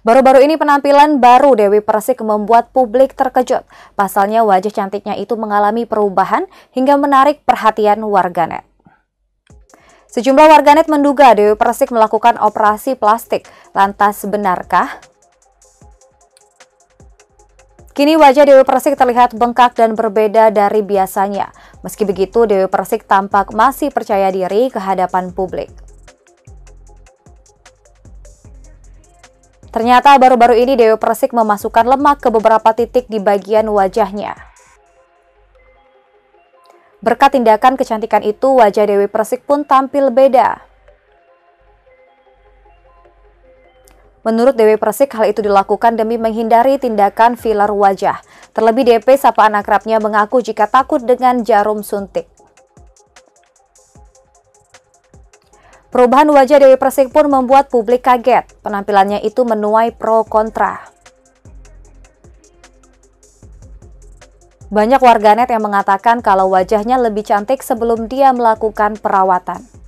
Baru-baru ini penampilan baru Dewi Persik membuat publik terkejut. Pasalnya wajah cantiknya itu mengalami perubahan hingga menarik perhatian warganet. Sejumlah warganet menduga Dewi Persik melakukan operasi plastik. Lantas benarkah? Kini wajah Dewi Persik terlihat bengkak dan berbeda dari biasanya. Meski begitu, Dewi Persik tampak masih percaya diri ke hadapan publik. Ternyata baru-baru ini Dewi Persik memasukkan lemak ke beberapa titik di bagian wajahnya. Berkat tindakan kecantikan itu, wajah Dewi Persik pun tampil beda. Menurut Dewi Persik, hal itu dilakukan demi menghindari tindakan filler wajah. Terlebih DP, sapaan akrabnya mengaku jika takut dengan jarum suntik. Perubahan wajah Dewi Persik pun membuat publik kaget. Penampilannya itu menuai pro kontra. Banyak warganet yang mengatakan kalau wajahnya lebih cantik sebelum dia melakukan perawatan.